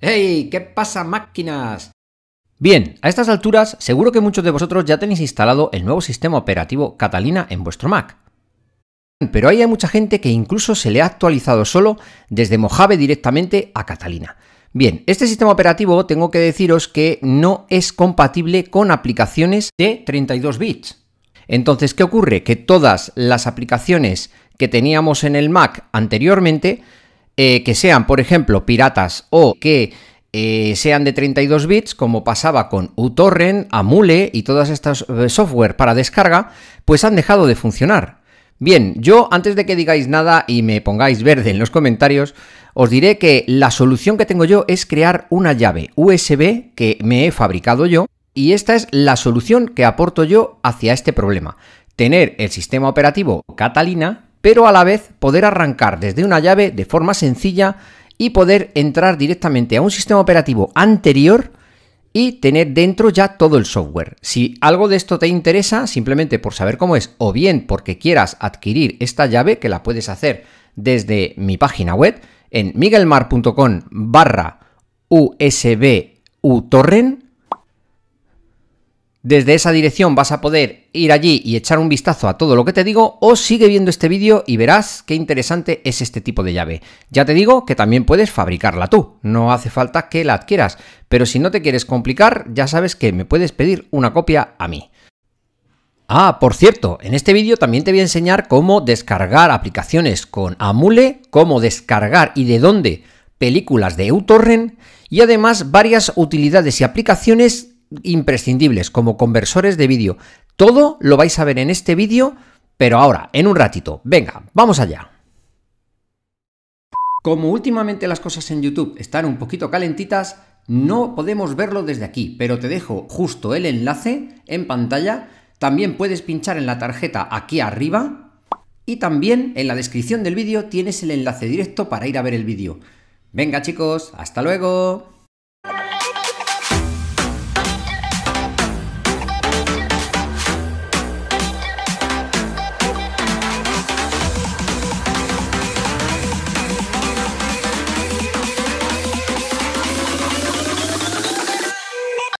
¡Hey! ¿Qué pasa, máquinas? Bien, a estas alturas seguro que muchos de vosotros ya tenéis instalado el nuevo sistema operativo Catalina en vuestro Mac. Pero hay mucha gente que incluso se le ha actualizado solo desde Mojave directamente a Catalina. Bien, este sistema operativo tengo que deciros que no es compatible con aplicaciones de 32 bits. Entonces, ¿qué ocurre? Que todas las aplicaciones que teníamos en el Mac anteriormente, eh, que sean, por ejemplo, piratas o que eh, sean de 32 bits, como pasaba con uTorrent, Amule y todas estas eh, software para descarga, pues han dejado de funcionar. Bien, yo antes de que digáis nada y me pongáis verde en los comentarios, os diré que la solución que tengo yo es crear una llave USB que me he fabricado yo y esta es la solución que aporto yo hacia este problema. Tener el sistema operativo Catalina pero a la vez poder arrancar desde una llave de forma sencilla y poder entrar directamente a un sistema operativo anterior y tener dentro ya todo el software. Si algo de esto te interesa, simplemente por saber cómo es, o bien porque quieras adquirir esta llave, que la puedes hacer desde mi página web, en miguelmar.com barra USB utorrent, desde esa dirección vas a poder ir allí y echar un vistazo a todo lo que te digo o sigue viendo este vídeo y verás qué interesante es este tipo de llave. Ya te digo que también puedes fabricarla tú, no hace falta que la adquieras, pero si no te quieres complicar ya sabes que me puedes pedir una copia a mí. Ah, por cierto, en este vídeo también te voy a enseñar cómo descargar aplicaciones con Amule, cómo descargar y de dónde películas de uTorrent y además varias utilidades y aplicaciones imprescindibles como conversores de vídeo. Todo lo vais a ver en este vídeo, pero ahora, en un ratito. Venga, vamos allá. Como últimamente las cosas en YouTube están un poquito calentitas, no podemos verlo desde aquí, pero te dejo justo el enlace en pantalla. También puedes pinchar en la tarjeta aquí arriba y también en la descripción del vídeo tienes el enlace directo para ir a ver el vídeo. Venga chicos, hasta luego.